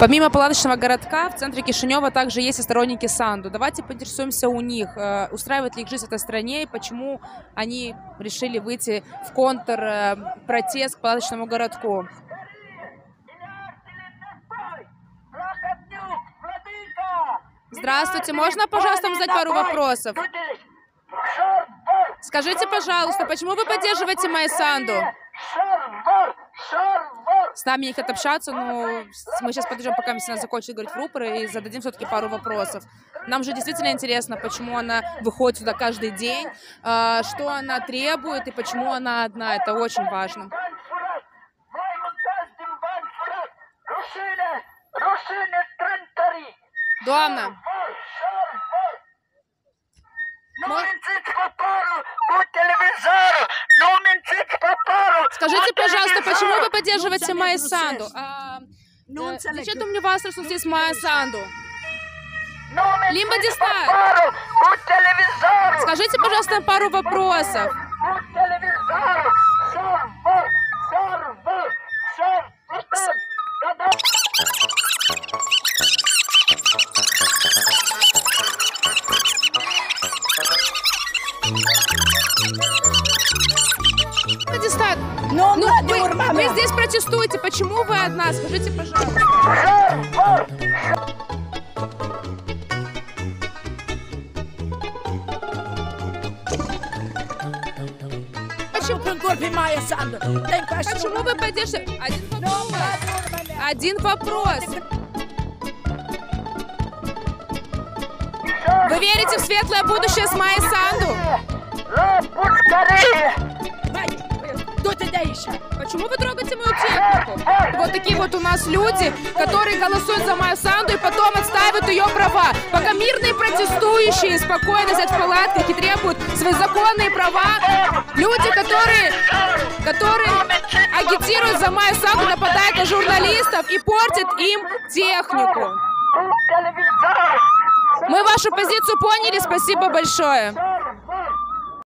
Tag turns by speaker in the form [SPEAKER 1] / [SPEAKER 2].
[SPEAKER 1] Помимо палаточного городка, в центре Кишинева также есть и сторонники Санду. Давайте поинтересуемся у них, э, устраивает ли их жизнь в этой стране и почему они решили выйти в контрпротест к палаточному городку. Здравствуйте, можно, пожалуйста, вам задать пару вопросов? Скажите, пожалуйста, почему вы поддерживаете Майсанду? С нами не хотят общаться, но мы сейчас подождем, пока Мессина закончит говорить в рупоры, и зададим все-таки пару вопросов. Нам же действительно интересно, почему она выходит сюда каждый день, а, что она требует и почему она одна. Это очень важно. Доамна. Скажите, пожалуйста, почему вы поддерживаете Майя Санду? А, э, Зачем dumneavoastră susțineți Майя Санду? Лимба. Скажите, пожалуйста, пару вопросов. Дистар,
[SPEAKER 2] Ну,
[SPEAKER 1] ну,
[SPEAKER 2] ладно,
[SPEAKER 1] вы, вы здесь протестуете. Почему вы одна? Скажите, пожалуйста.
[SPEAKER 2] Почему
[SPEAKER 1] вы поддерживаете? Один
[SPEAKER 2] Ну,
[SPEAKER 1] вопрос. Один вопрос. Вы верите в светлое будущее с Майей Санду? Почему вы трогаете мою технику? Вот такие вот у нас люди, которые голосуют за Майю Санду и потом отстаивают ее права. Пока мирные протестующие спокойно сидят в палатках и требуют свои законные права, люди, которые, которые агитируют за Майю Санду, нападают на журналистов и портят им технику. Мы вашу позицию поняли, спасибо большое.